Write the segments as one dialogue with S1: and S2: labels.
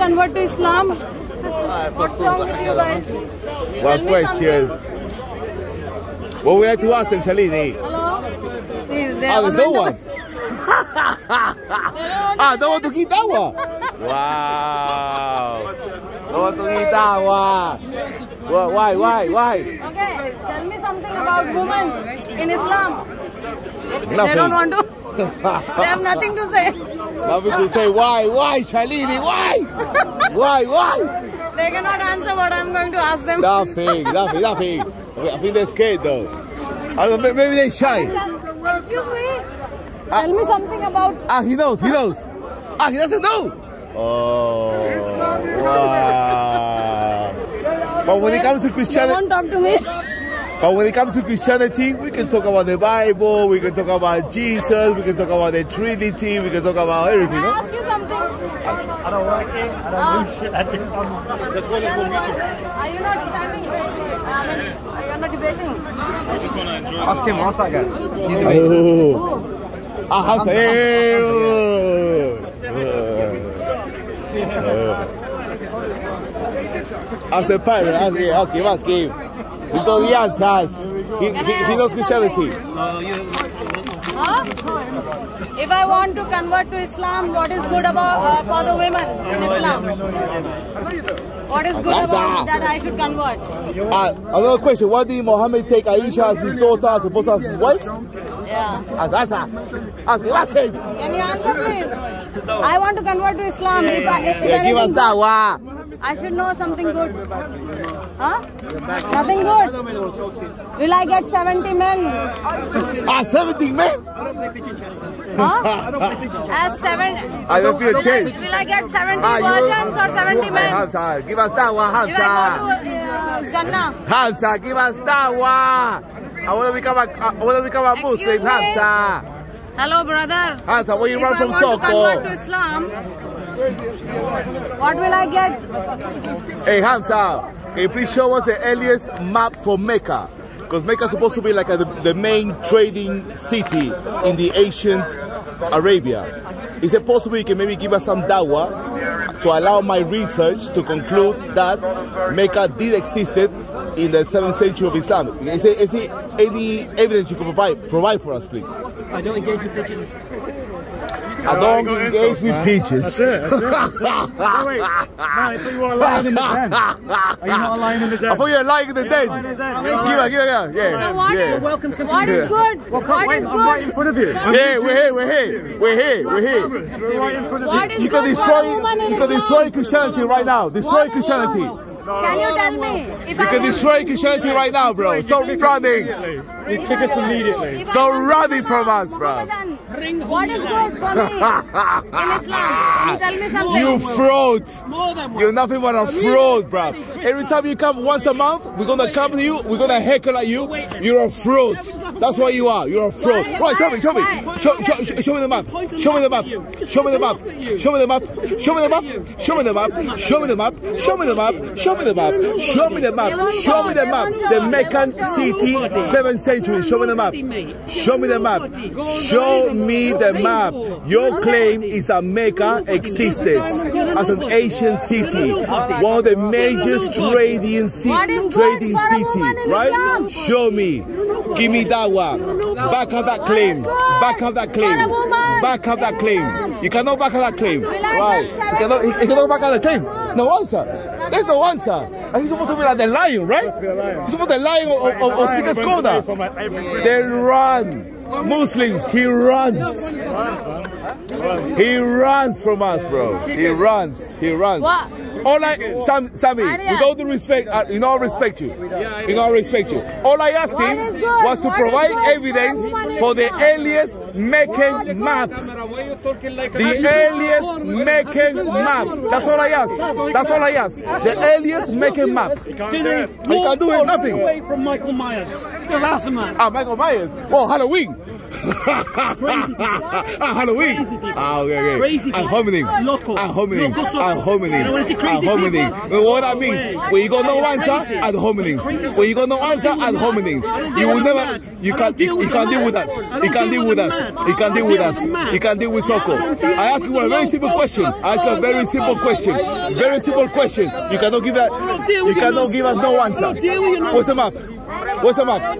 S1: convert to Islam? What's wrong with you guys? Tell
S2: question. What would you like to ask them, Shalini?
S1: Hello? See,
S2: Ah, there's no one.
S1: to- don't want
S2: Ah,
S1: to
S2: no one to give that one. Wow. No one to give that one. Why, why, why, why?
S1: Okay, tell me something about women in Islam. They don't want to. They have nothing to say.
S2: Nothing to say. Why, why, Shalini, why? Why, why?
S1: They cannot answer what I'm going to ask them.
S2: Nothing, nothing, nothing. I think they're scared though. I don't know, maybe they're shy.
S1: Excuse me. Tell me something about.
S2: Ah, he knows, he knows. Ah, he doesn't know. Oh, wow. But when it comes to Christianity,
S1: won't talk to me.
S2: But when it comes to Christianity, we can talk about the Bible, we can talk about Jesus, we can talk about the Trinity, we can talk about
S1: Can
S2: everything.
S1: I ask you something?
S3: I don't work here. I don't do shit. I do something. That's why they call music.
S1: Are you not standing? I mean, you are not debating.
S4: Ask him, ask that guy. He's the
S2: Oh. Ah, Hamza, hey, Ask the pirate, ask him, ask him, ask him. He's got the answers. He, he, he knows Christianity.
S1: Huh? If I want to convert to Islam, what is good about uh, for the women in Islam? What is good about that I should convert?
S2: Uh, another question, why did Muhammad take Aisha as his daughter as opposed to as his wife?
S1: Yeah.
S2: Ask, ask her. Ask him, ask him.
S1: Can you answer please? I want to convert to Islam. If I, if
S2: Yeah, give us
S1: anything
S2: that
S1: good,
S2: one.
S1: I should know something good. Huh? Nothing good. Will I get 70 men?
S2: Ah, 70 men?
S1: Huh? As seven.
S2: I don't
S1: will,
S2: changed.
S1: will I get 70
S2: Ah,
S1: virgins or 70 men?
S2: Hamza, give us that one,
S1: If I
S2: Hamza.
S1: go to uh.
S2: Hamza, give us that one. I want to become a, I want to become a Muslim? Hamza.
S1: Hello, brother.
S2: Hamza, where you
S1: if
S2: run
S1: I
S2: from
S1: want to convert to Islam, what will I get?
S2: Hey, Hamza, can you please show us the earliest map for Mecca? Because Mecca is supposed to be like a, the, the main trading city in the ancient Arabia. Is it possible you can maybe give us some dawah to allow my research to conclude that Mecca did existed in the 7th century of Islam? Is there, is there any evidence you can provide provide for us, please?
S3: I don't engage with pigeons.
S2: I don't engage with pigeons.
S3: That's it. That's it. oh, wait. Man, I thought you were a lion in the den. Are you not a lion in the den?
S2: I thought you were lying in the den.
S3: lying in the den.
S2: Give her, give her, yeah.
S1: So what
S2: yeah.
S1: is-
S3: Welcome to
S1: What is good?
S3: Well, come,
S1: What
S3: wait,
S1: is
S3: I'm right in front of you. I'm
S2: Yeah, we're here, we're here, we're here, we're here.
S3: We're right in front of you.
S2: You can destroy,
S1: a woman in
S2: you can destroy Christianity right now. Destroy Christianity.
S1: Good? Can you tell me? If
S2: You
S1: I
S2: can destroy Christianity right now, bro. Stop running.
S3: You kick us immediately.
S2: Stop running from us, bro.
S1: Muhammadan, What is good for me in Islam? Can you tell me something?
S2: You fraud. You're nothing but a fraud, bro. Every time you come once a month, we're gonna come to you, we're gonna heckle at you. You're a fraud. That's what you are. You're a fraud. Right, show me, show me. Show, show, show, show me the map. Show me the map. Show me the map. Show me the map. Show me the map. Show me the map. Show me the map. Show me the map. Show me the map. Show me the map. Show me the map. The Meccan city, 7th century. Show me the map. Show me the map. Show me the map. Your claim is that Mecca existed as an ancient city, one of the major trading, ci-
S1: What is good
S2: trading city, right? Show me. Give me that one. Back up that claim. Back up that claim.
S1: For a woman
S2: Back up that claim. You cannot back up that claim.
S1: Will
S2: Right. You cannot, you cannot back up that claim. No answer. There's no answer. And he's supposed to be like the lion, right? He's supposed to be the lion of, of, of, of Speaker's Corner.
S3: From like
S2: They run. Muslims, he runs. He runs from us, bro. He runs. He runs.
S1: What?
S2: All I, Sam, Sammy, with all the respect, uh, you know, I respect you. You know, I respect you. All I asked him was to provide evidence for the
S1: Islam?
S2: earliest Meccan map. The earliest Meccan map. That's all I asked. That's all I asked. The earliest Meccan map.
S3: can't do it.
S2: I can't do it, nothing.
S5: away from Michael Myers. The last man.
S2: Ah, Michael Myers. Oh, Halloween.
S3: Crazy people.
S2: ah, Halloween.
S3: Crazy people.
S2: Ah, okay, okay.
S3: Crazy
S2: And
S3: people.
S2: hominin.
S3: Loco.
S2: And hominin.
S3: Loco so-
S2: And hominin.
S3: You know when I say crazy
S2: hominin. You know what that means? When you got no answer, and hominins. When you got no answer,
S3: with
S2: hominins. You will never. You can't.
S3: deal
S2: You
S3: with
S2: can't deal with us. You can't
S3: deal with
S2: us. You can't deal with us.
S3: with the mad.
S2: You can't deal with SOCO. I ask you a very simple question. I ask you a very simple question. Very simple question. You cannot give that. You cannot give us no answer.
S3: don't deal with your
S2: What's the map? What's the map?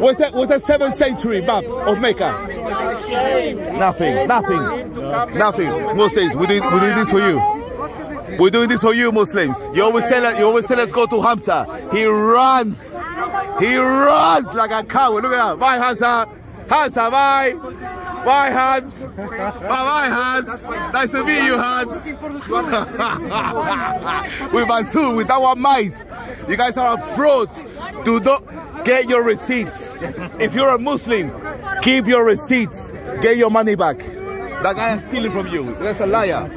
S2: What's that? What's the seventh century map of Mecca? Nothing. Nothing. Nothing. Muslims, we do we do this for you. We're doing this for you, Muslims. You always tell us, you always tell us go to Hamza. He runs. He runs like a coward. Look at that. Bye, Hamza. Hamza, bye. Bye, Hans. Bye, bye, Hans. Nice to meet you, Hans. with Mansur, with that one mice. You guys are frauds. Do not get your receipts. If you're a Muslim, keep your receipts. Get your money back. That guy is stealing from you. That's a liar.